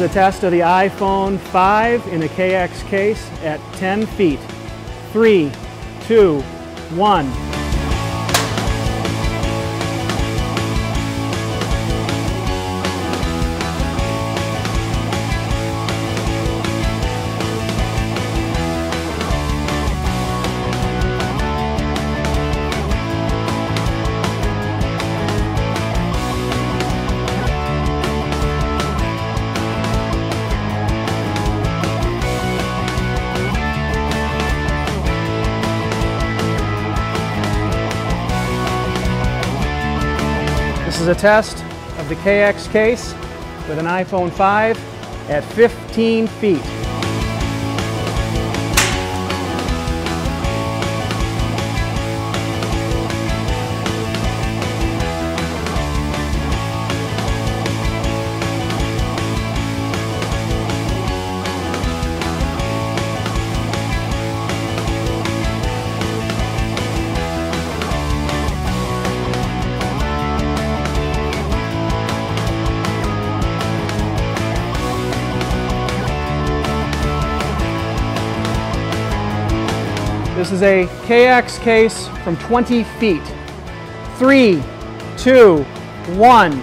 a test of the iPhone 5 in a KX case at 10 feet. Three, two, one. Is a test of the KX case with an iPhone 5 at 15 feet. This is a KX case from 20 feet. Three, two, one.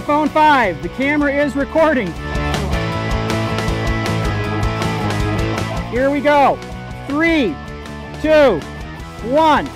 iPhone 5, the camera is recording. Here we go. Three, two, one.